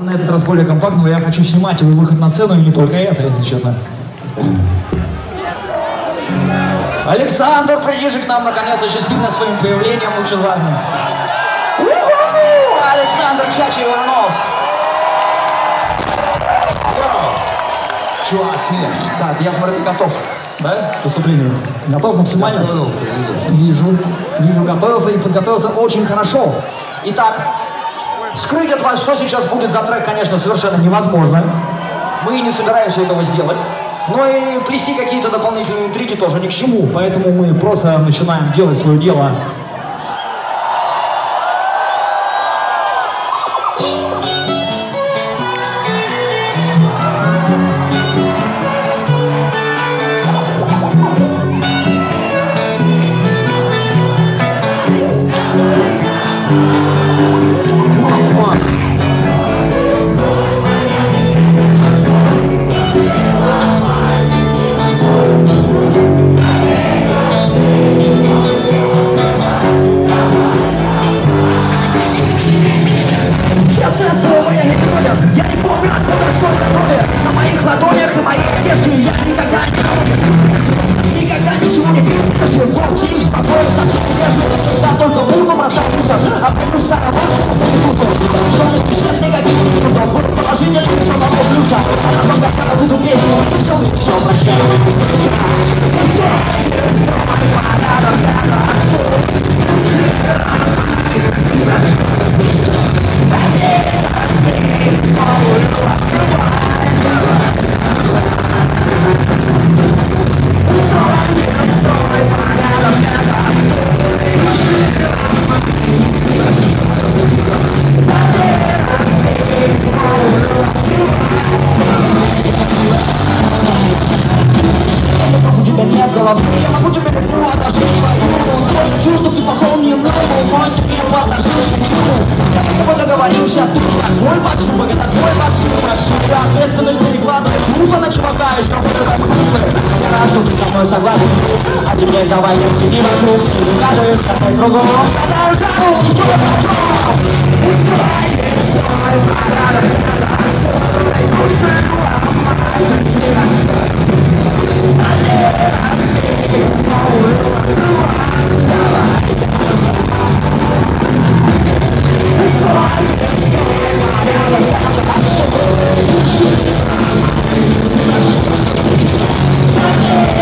На этот раз более компактного я хочу снимать его выход на сцену, и не только это, если честно. Александр, приди же к нам наконец-то счастливым своим появлением лучезарным. Александр Чачи Иванов. Чуваки, Так, я смотрю, ты готов, да, к выступлению? Готов максимально? готовился. Вижу, вижу, готовился и подготовился очень хорошо. Итак, скрыть от вас, что сейчас будет за трек, конечно, совершенно невозможно. Мы не собираемся этого сделать. Но и плести какие-то дополнительные интриги тоже ни к чему. Поэтому мы просто начинаем делать свое дело. Плюса А я только скажу эту песню, все, много, мой себе в отношении Я с тобой договоримся, ты такой поступок, это твой поступок Я ответственность перекладываю глупо на чувака, еще более как глупый Я рад, что ты со мной согласен, а теперь давай я тебе вокруг Сиди, кажешь, опять кругом, я жару, Почему орут политики? Почему грустят массовой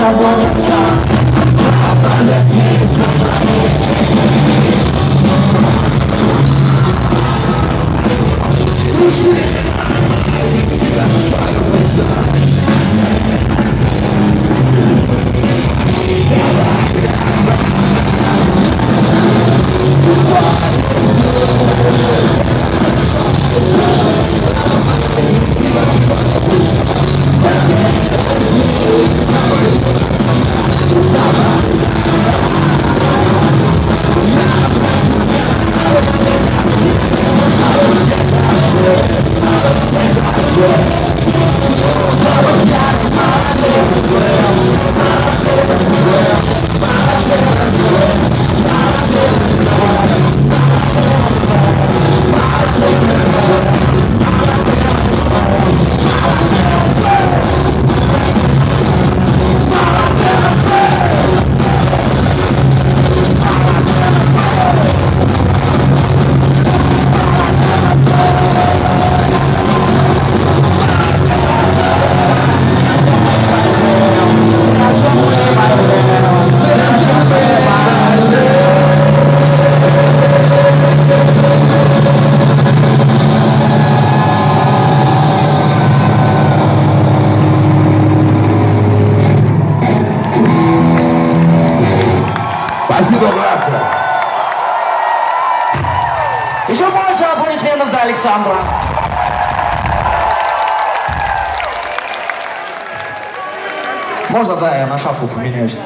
крепких не Muito graça. Еще больше аплодисментов для Александра. Можно, да, я на шапку поменяюсь.